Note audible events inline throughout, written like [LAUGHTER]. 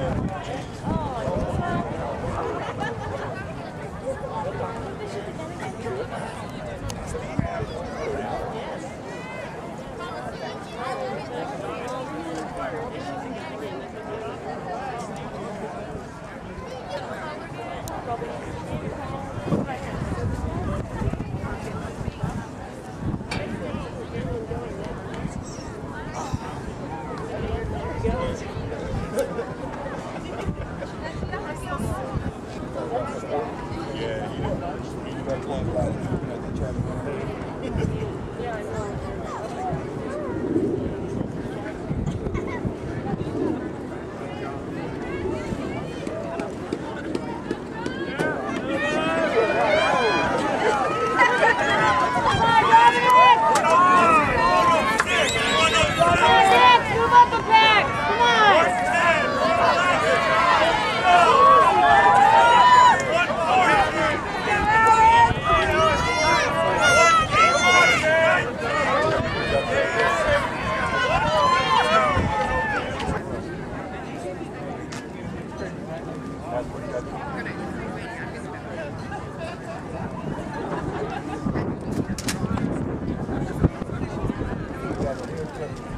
Oh. Move [LAUGHS] Yeah,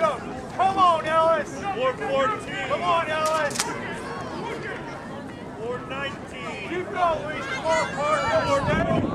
Come on, Ellis. Ward Come on, Ellis. Four nineteen. 19. You go, Come on, Carter. Ward 19.